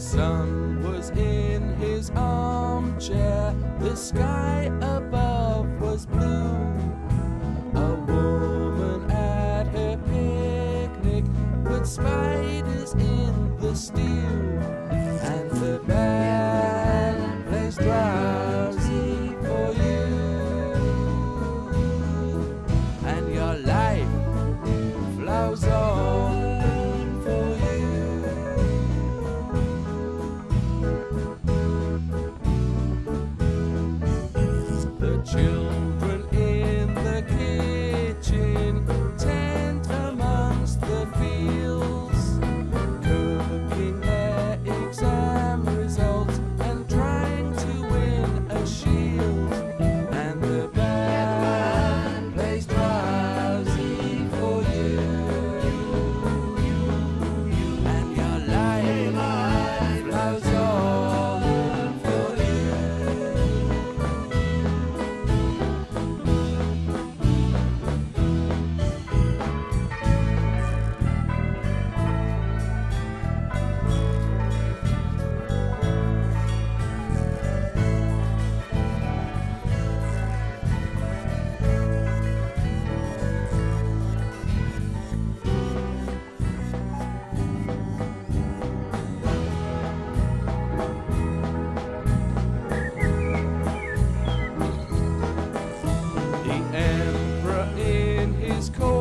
sun was in his armchair, the sky above was blue. A woman at her picnic with spiders in the stew. is cold.